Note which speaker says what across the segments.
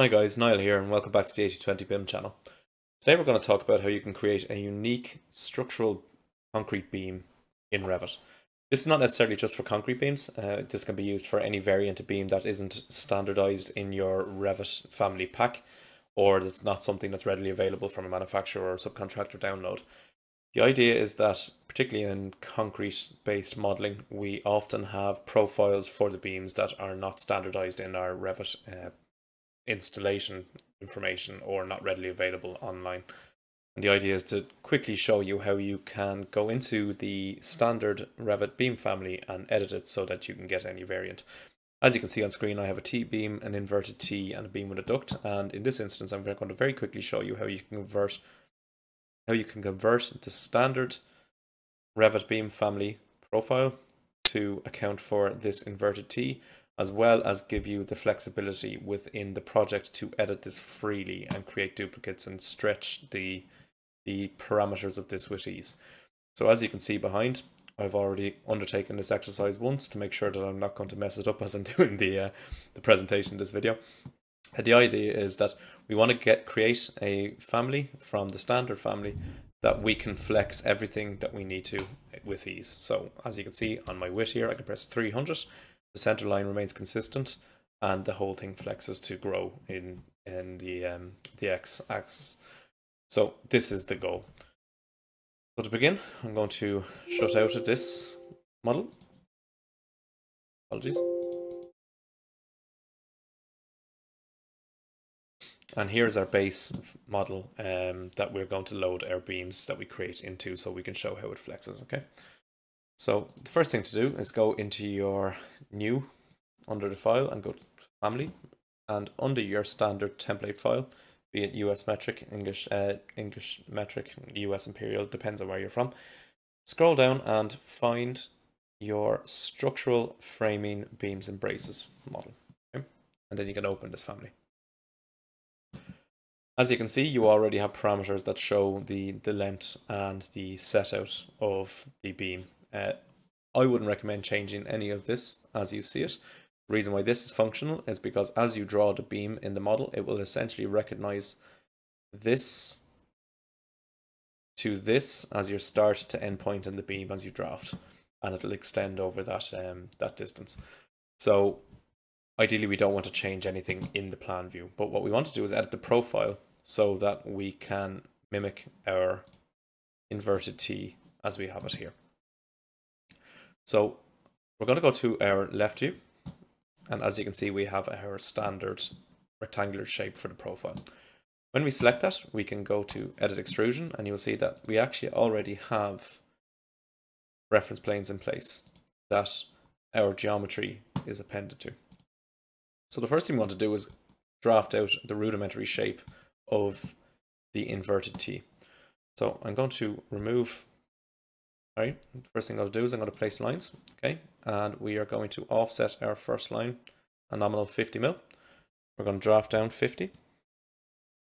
Speaker 1: Hi guys, Niall here and welcome back to the 8020 BIM channel. Today we're going to talk about how you can create a unique structural concrete beam in Revit. This is not necessarily just for concrete beams, uh, this can be used for any variant of beam that isn't standardized in your Revit family pack or that's not something that's readily available from a manufacturer or subcontractor download. The idea is that, particularly in concrete based modelling, we often have profiles for the beams that are not standardized in our Revit uh, installation information or not readily available online. And the idea is to quickly show you how you can go into the standard Revit beam family and edit it so that you can get any variant. As you can see on screen, I have a T-beam, an inverted T, and a beam with a duct. And in this instance, I'm going to very quickly show you how you can convert how you can convert the standard Revit beam family profile to account for this inverted T as well as give you the flexibility within the project to edit this freely and create duplicates and stretch the, the parameters of this with ease. So as you can see behind, I've already undertaken this exercise once to make sure that I'm not going to mess it up as I'm doing the, uh, the presentation in this video. And the idea is that we want to get create a family from the standard family that we can flex everything that we need to with ease. So as you can see on my width here, I can press 300 the center line remains consistent and the whole thing flexes to grow in in the um, the x axis. So this is the goal. So to begin, I'm going to shut out of this model. Apologies. And here's our base model um, that we're going to load our beams that we create into so we can show how it flexes, okay? So the first thing to do is go into your new under the file and go to family and under your standard template file, be it US metric, English, uh, English metric, US imperial, depends on where you're from. Scroll down and find your structural framing beams and braces model. Okay? And then you can open this family. As you can see, you already have parameters that show the, the length and the set out of the beam uh, I wouldn't recommend changing any of this as you see it. The reason why this is functional is because as you draw the beam in the model, it will essentially recognize this to this as your start to end point in the beam as you draft and it'll extend over that um, that distance. So ideally we don't want to change anything in the plan view, but what we want to do is edit the profile so that we can mimic our inverted T as we have it here. So we're going to go to our left view. And as you can see, we have our standard rectangular shape for the profile. When we select that, we can go to edit extrusion and you'll see that we actually already have reference planes in place that our geometry is appended to. So the first thing we want to do is draft out the rudimentary shape of the inverted T. So I'm going to remove Right, first thing I'll do is I'm going to place lines, okay, and we are going to offset our first line a nominal 50 mil. We're going to draft down 50,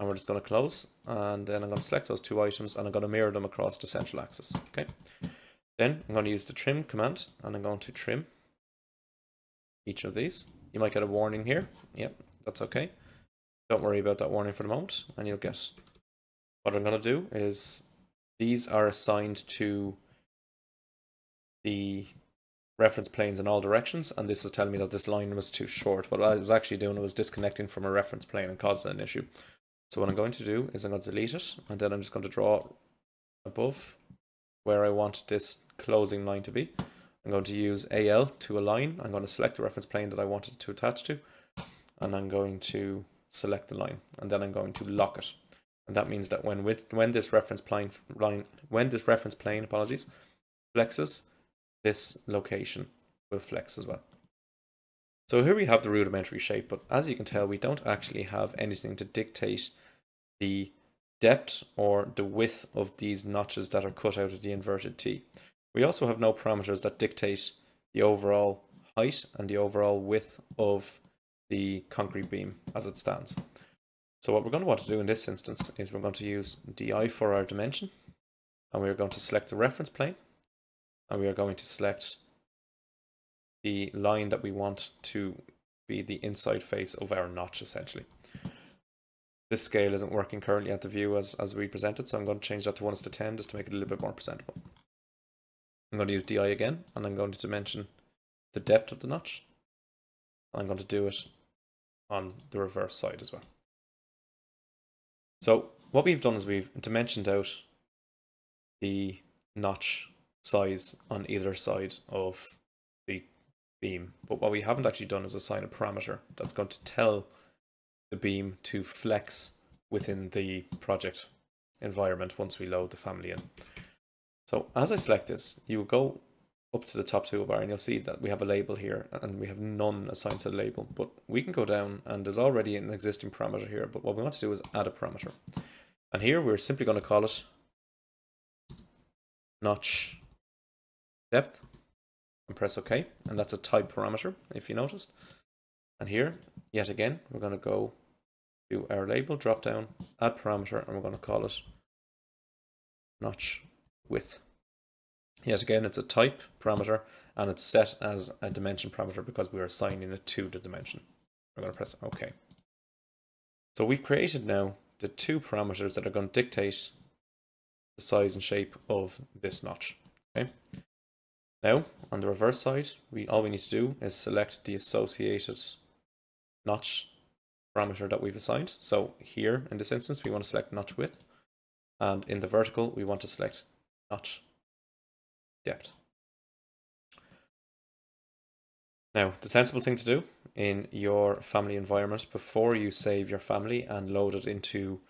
Speaker 1: and we're just going to close, and then I'm going to select those two items, and I'm going to mirror them across the central axis, okay. Then I'm going to use the trim command, and I'm going to trim each of these. You might get a warning here, yep, that's okay. Don't worry about that warning for the moment, and you'll get what I'm going to do is these are assigned to the reference planes in all directions and this was telling me that this line was too short. What I was actually doing was disconnecting from a reference plane and causing an issue. So what I'm going to do is I'm going to delete it and then I'm just going to draw above where I want this closing line to be. I'm going to use AL to align. I'm going to select the reference plane that I wanted to attach to and I'm going to select the line and then I'm going to lock it. And that means that when with when this reference plane line when this reference plane apologies flexes this location will flex as well. So here we have the rudimentary shape, but as you can tell, we don't actually have anything to dictate the depth or the width of these notches that are cut out of the inverted T. We also have no parameters that dictate the overall height and the overall width of the concrete beam as it stands. So what we're going to want to do in this instance is we're going to use DI for our dimension and we're going to select the reference plane and we are going to select the line that we want to be the inside face of our notch essentially. this scale isn't working currently at the view as, as we presented, so I'm going to change that to 1 to 10 just to make it a little bit more presentable. I'm going to use DI again, and I'm going to dimension the depth of the notch. And I'm going to do it on the reverse side as well. So what we've done is we've dimensioned out the notch size on either side of the beam. But what we haven't actually done is assign a parameter that's going to tell the beam to flex within the project environment once we load the family in. So as I select this, you will go up to the top toolbar and you'll see that we have a label here and we have none assigned to the label. But we can go down and there's already an existing parameter here. But what we want to do is add a parameter. And here we're simply going to call it notch depth and press OK. And that's a type parameter, if you noticed. And here, yet again, we're going to go to our label, drop down, add parameter, and we're going to call it notch width. Yet again, it's a type parameter and it's set as a dimension parameter because we are assigning it to the dimension. We're going to press OK. So we've created now the two parameters that are going to dictate the size and shape of this notch. Okay. Now, on the reverse side, we all we need to do is select the associated notch parameter that we've assigned. So here, in this instance, we want to select notch width. And in the vertical, we want to select notch depth. Now, the sensible thing to do in your family environment before you save your family and load it into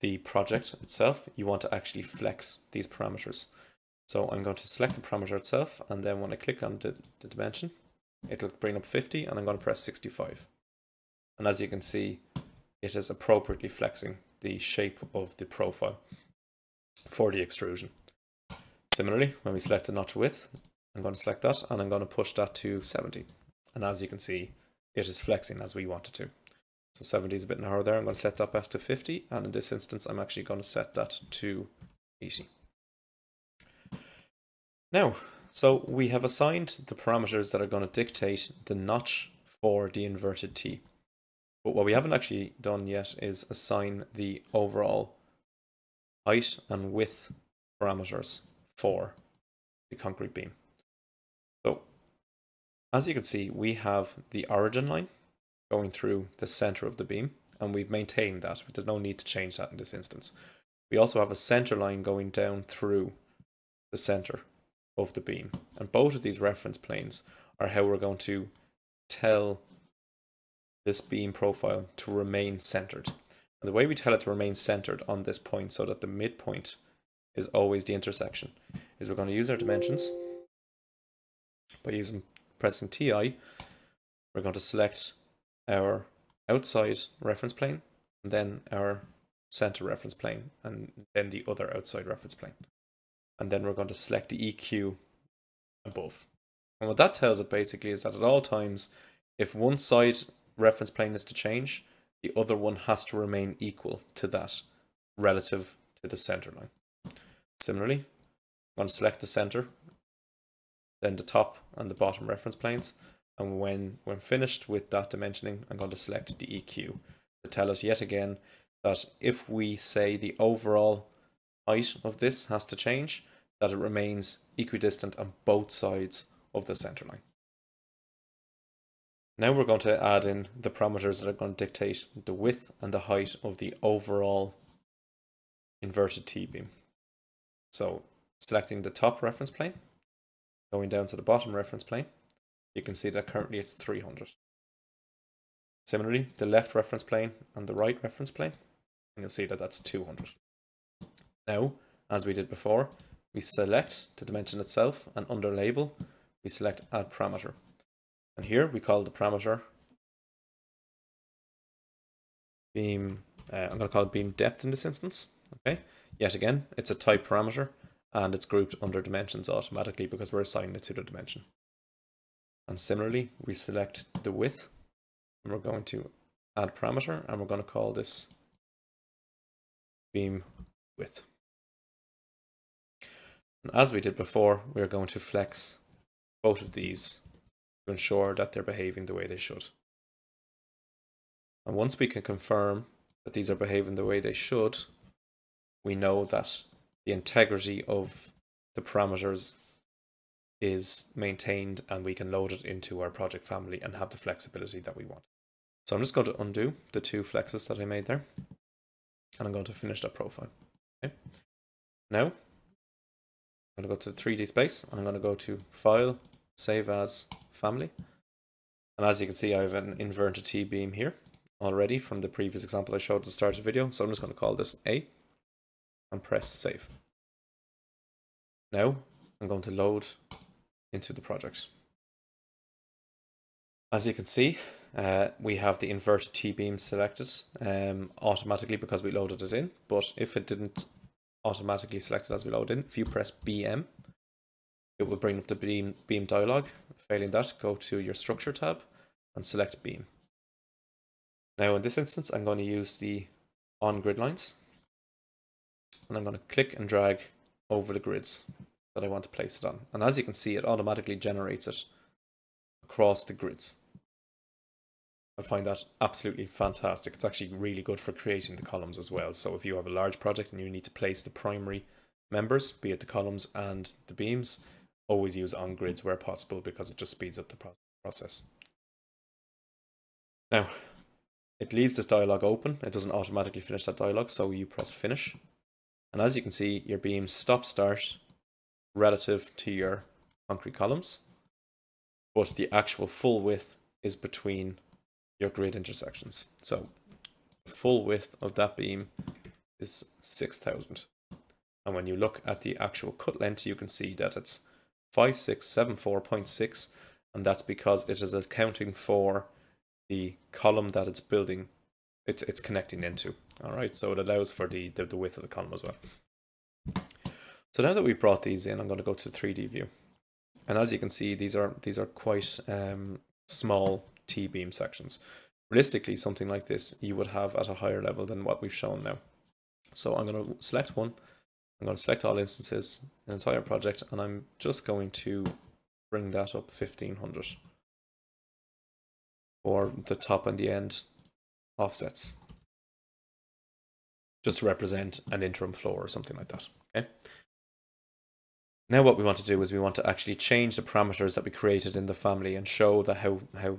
Speaker 1: the project itself, you want to actually flex these parameters. So I'm going to select the parameter itself, and then when I click on the, the dimension, it'll bring up 50, and I'm going to press 65. And as you can see, it is appropriately flexing the shape of the profile for the extrusion. Similarly, when we select the notch width, I'm going to select that and I'm going to push that to 70. And as you can see, it is flexing as we want it to. So 70 is a bit narrow there. I'm going to set that back to 50. And in this instance, I'm actually going to set that to 80. Now, so we have assigned the parameters that are going to dictate the notch for the inverted T. But what we haven't actually done yet is assign the overall height and width parameters for the concrete beam. So as you can see, we have the origin line going through the center of the beam and we've maintained that, but there's no need to change that in this instance. We also have a center line going down through the center of the beam. And both of these reference planes are how we're going to tell this beam profile to remain centered. And the way we tell it to remain centered on this point so that the midpoint is always the intersection, is we're going to use our dimensions by using pressing DI. We're going to select our outside reference plane, and then our center reference plane, and then the other outside reference plane. And then we're going to select the EQ above. And what that tells it basically is that at all times, if one side reference plane is to change, the other one has to remain equal to that relative to the center line. Similarly, I'm going to select the center, then the top and the bottom reference planes. And when, when finished with that dimensioning, I'm going to select the EQ to tell it yet again that if we say the overall height of this has to change, that it remains equidistant on both sides of the center line. Now we're going to add in the parameters that are going to dictate the width and the height of the overall inverted T-beam. So selecting the top reference plane, going down to the bottom reference plane, you can see that currently it's 300. Similarly, the left reference plane and the right reference plane, and you'll see that that's 200. Now, as we did before, we select the dimension itself and under label, we select add parameter. And here we call the parameter beam, uh, I'm going to call it beam depth in this instance. Okay, Yet again, it's a type parameter and it's grouped under dimensions automatically because we're assigning it to the dimension. And similarly, we select the width and we're going to add parameter and we're going to call this beam width. As we did before, we're going to flex both of these to ensure that they're behaving the way they should. And once we can confirm that these are behaving the way they should, we know that the integrity of the parameters is maintained and we can load it into our project family and have the flexibility that we want. So I'm just going to undo the two flexes that I made there and I'm going to finish that profile. Okay. Now I'm going to go to 3D space I'm going to go to File, Save As, Family. And as you can see, I have an inverted T-beam here already from the previous example I showed at the start of the video. So I'm just going to call this A and press Save. Now I'm going to load into the project. As you can see, uh, we have the inverted T-beam selected um, automatically because we loaded it in. But if it didn't automatically selected as we load in, if you press BM, it will bring up the beam, beam dialog. Failing that, go to your structure tab and select beam. Now in this instance, I'm going to use the on grid lines and I'm going to click and drag over the grids that I want to place it on. And as you can see, it automatically generates it across the grids. I find that absolutely fantastic. It's actually really good for creating the columns as well. So if you have a large project and you need to place the primary members, be it the columns and the beams, always use on grids where possible because it just speeds up the process. Now, it leaves this dialog open. It doesn't automatically finish that dialog, so you press finish. And as you can see, your beams stop start relative to your concrete columns, but the actual full width is between your grid intersections. So the full width of that beam is 6000. And when you look at the actual cut length, you can see that it's 5674.6 and that's because it is accounting for the column that it's building it's it's connecting into all right so it allows for the, the, the width of the column as well so now that we've brought these in i'm going to go to 3d view and as you can see these are these are quite um, small t-beam sections. Realistically something like this you would have at a higher level than what we've shown now. So i'm going to select one i'm going to select all instances an entire project and i'm just going to bring that up 1500 or the top and the end offsets. Just to represent an interim floor or something like that okay? Now what we want to do is we want to actually change the parameters that we created in the family and show that how how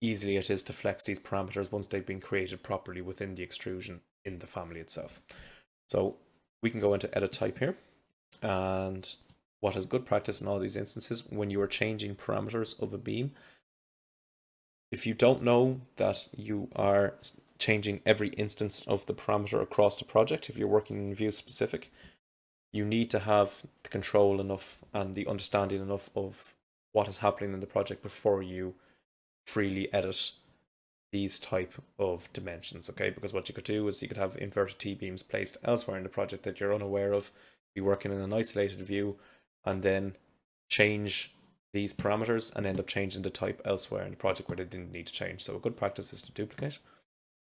Speaker 1: easily it is to flex these parameters once they've been created properly within the extrusion in the family itself. So we can go into edit type here and what is good practice in all these instances when you are changing parameters of a beam if you don't know that you are changing every instance of the parameter across the project, if you're working in view specific, you need to have the control enough and the understanding enough of what is happening in the project before you freely edit these type of dimensions okay because what you could do is you could have inverted t-beams placed elsewhere in the project that you're unaware of be working in an isolated view and then change these parameters and end up changing the type elsewhere in the project where they didn't need to change. So a good practice is to duplicate.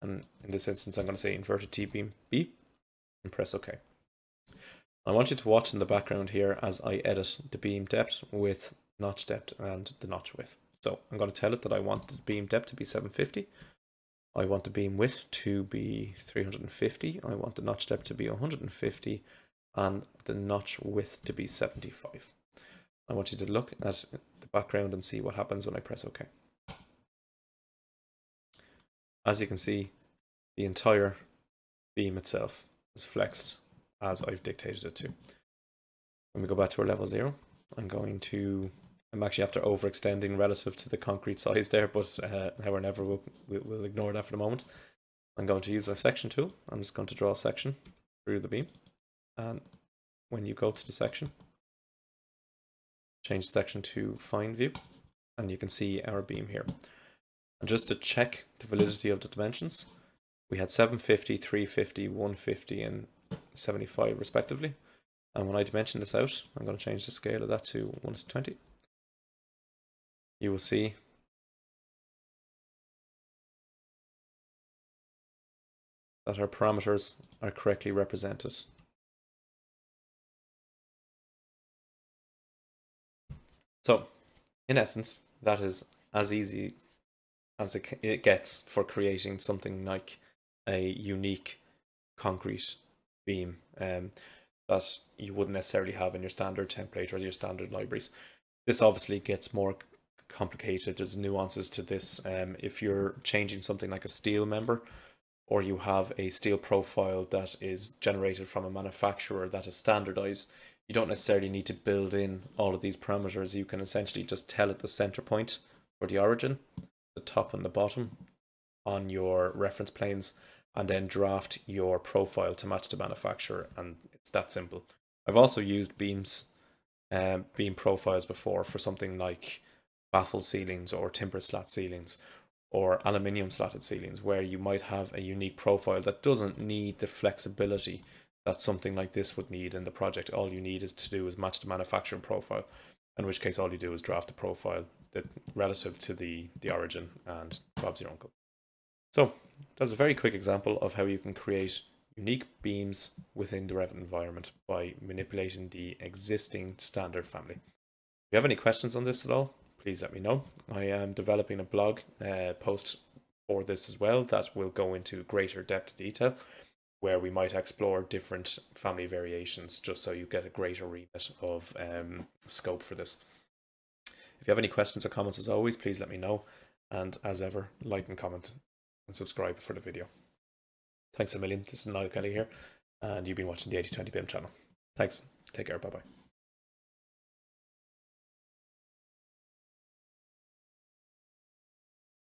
Speaker 1: And in this instance, I'm going to say inverted T-beam B and press OK. I want you to watch in the background here as I edit the beam depth with notch depth and the notch width. So I'm going to tell it that I want the beam depth to be 750. I want the beam width to be 350. I want the notch depth to be 150 and the notch width to be 75. I want you to look at the background and see what happens when I press OK. As you can see, the entire beam itself is flexed as I've dictated it to. When we go back to our level zero, I'm going to, I'm actually after overextending relative to the concrete size there, but uh, or never, we'll, we'll ignore that for the moment. I'm going to use my section tool. I'm just going to draw a section through the beam. And when you go to the section, change the section to fine view and you can see our beam here. And just to check the validity of the dimensions, we had 750, 350, 150 and 75 respectively. And when I dimension this out, I'm going to change the scale of that to 1 to 20. You will see that our parameters are correctly represented So, in essence, that is as easy as it, gets for creating something like a unique concrete beam um, that you wouldn't necessarily have in your standard template or your standard libraries. This obviously gets more complicated. There's nuances to this. Um, if you're changing something like a steel member, or you have a steel profile that is generated from a manufacturer that is standardized, you don't necessarily need to build in all of these parameters. You can essentially just tell it the center point for the origin, the top and the bottom on your reference planes, and then draft your profile to match the manufacturer. And it's that simple. I've also used beams, um, beam profiles before for something like baffle ceilings or timber slat ceilings or aluminium slatted ceilings where you might have a unique profile that doesn't need the flexibility that something like this would need in the project. All you need is to do is match the manufacturing profile, in which case all you do is draft the profile that relative to the, the origin and Bob's your uncle. So that's a very quick example of how you can create unique beams within the Revit environment by manipulating the existing standard family. If you have any questions on this at all, please let me know. I am developing a blog uh, post for this as well that will go into greater depth detail where we might explore different family variations just so you get a greater remit of um, scope for this. If you have any questions or comments as always, please let me know. And as ever, like and comment and subscribe for the video. Thanks a million. This is Niall Kelly here, and you've been watching the 8020 BIM channel. Thanks. Take care. Bye bye.